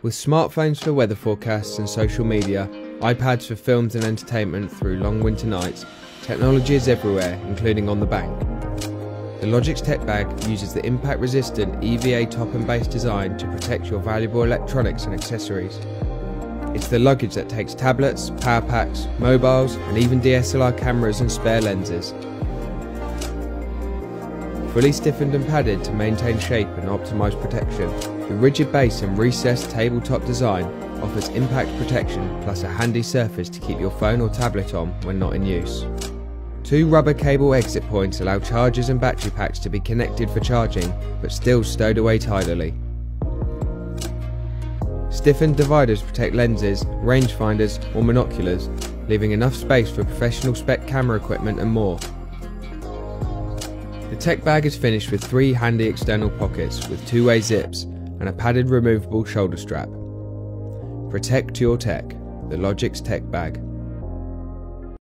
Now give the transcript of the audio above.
With smartphones for weather forecasts and social media, iPads for films and entertainment through long winter nights, technology is everywhere, including on the bank. The Logix Tech Bag uses the impact resistant EVA top and base design to protect your valuable electronics and accessories. It's the luggage that takes tablets, power packs, mobiles, and even DSLR cameras and spare lenses. Fully stiffened and padded to maintain shape and optimize protection, the rigid base and recessed tabletop design offers impact protection plus a handy surface to keep your phone or tablet on when not in use. Two rubber cable exit points allow chargers and battery packs to be connected for charging, but still stowed away tidily. Stiffened dividers protect lenses, rangefinders or monoculars, leaving enough space for professional spec camera equipment and more. The tech bag is finished with three handy external pockets with two-way zips and a padded removable shoulder strap. Protect your tech, the Logix Tech Bag.